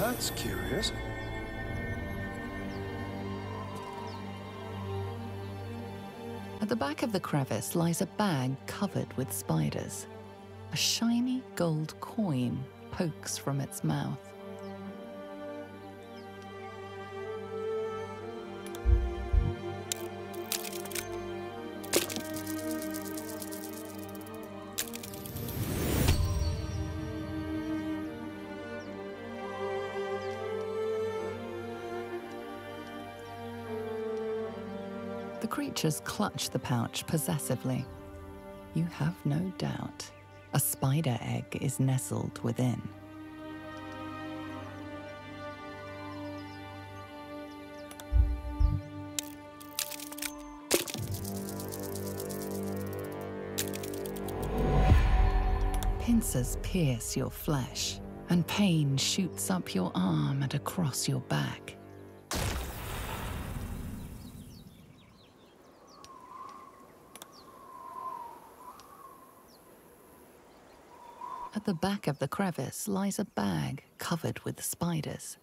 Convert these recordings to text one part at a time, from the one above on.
That's curious. At the back of the crevice lies a bag covered with spiders. A shiny gold coin pokes from its mouth. The creatures clutch the pouch possessively. You have no doubt. A spider egg is nestled within. Pincers pierce your flesh, and pain shoots up your arm and across your back. At the back of the crevice lies a bag covered with spiders.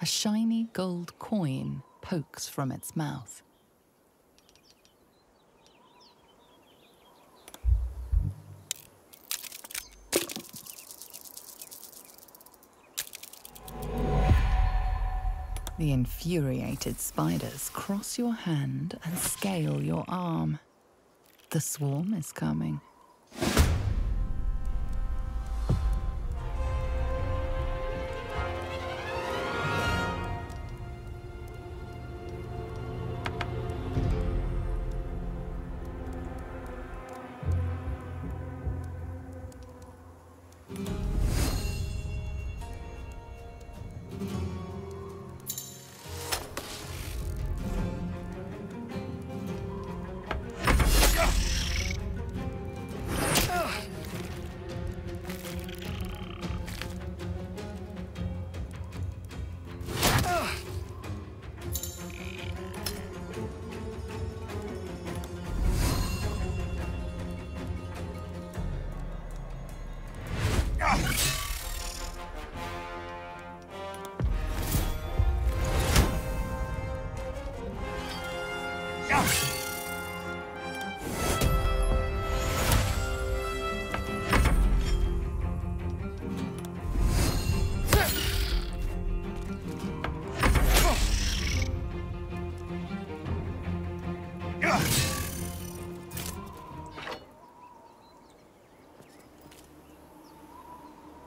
A shiny gold coin pokes from its mouth. The infuriated spiders cross your hand and scale your arm. The swarm is coming.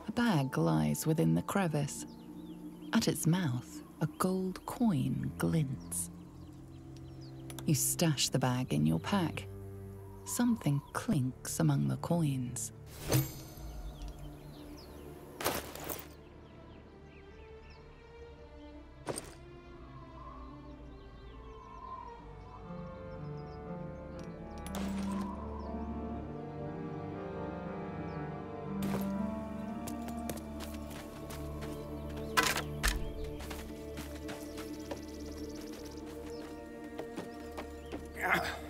A bag lies within the crevice. At its mouth, a gold coin glints. You stash the bag in your pack. Something clinks among the coins. Yeah.